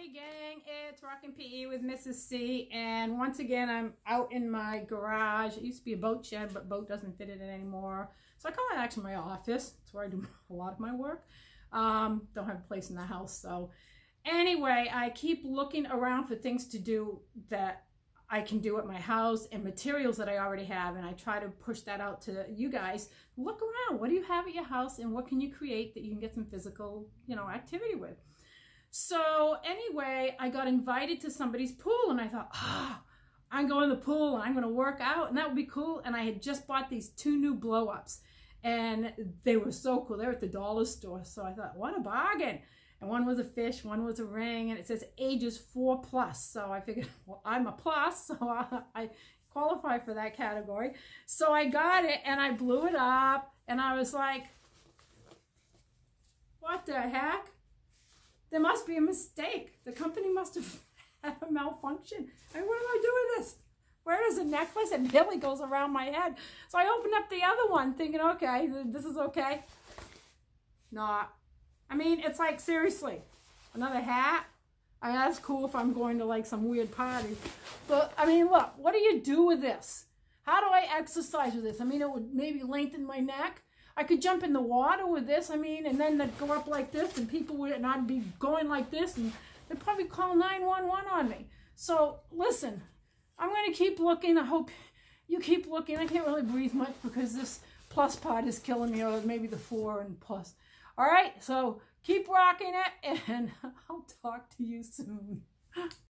Hey gang, it's Rockin' PE with Mrs. C and once again I'm out in my garage. It used to be a boat shed but boat doesn't fit in it anymore. So I call it actually my office. It's where I do a lot of my work. Um, don't have a place in the house so anyway I keep looking around for things to do that I can do at my house and materials that I already have and I try to push that out to you guys. Look around. What do you have at your house and what can you create that you can get some physical, you know, activity with? So anyway, I got invited to somebody's pool and I thought, ah, oh, I'm going to the pool and I'm going to work out and that would be cool. And I had just bought these two new blow ups and they were so cool. They were at the dollar store. So I thought, what a bargain. And one was a fish, one was a ring, and it says ages four plus. So I figured, well, I'm a plus, so I, I qualify for that category. So I got it and I blew it up and I was like, what the heck? There must be a mistake. The company must have had a malfunction. I mean, what do I do with this? Where is the necklace? It barely goes around my head. So I opened up the other one thinking, okay, this is okay. Not. I mean, it's like, seriously, another hat? I mean, that's cool if I'm going to like some weird party. But, I mean, look, what do you do with this? How do I exercise with this? I mean, it would maybe lengthen my neck. I could jump in the water with this, I mean, and then they'd go up like this, and people would, and I'd be going like this, and they'd probably call 911 on me. So, listen, I'm going to keep looking. I hope you keep looking. I can't really breathe much because this plus part is killing me, or maybe the four and plus. All right, so keep rocking it, and I'll talk to you soon.